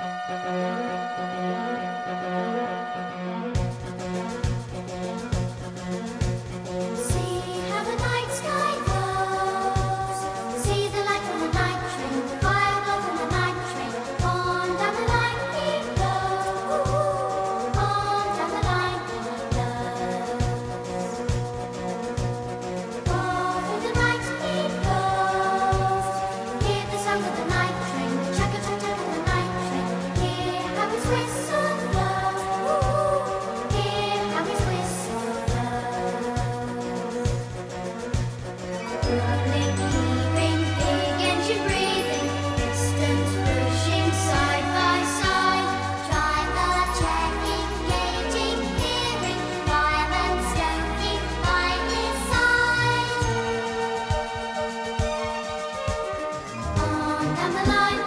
Thank you. I'm alive.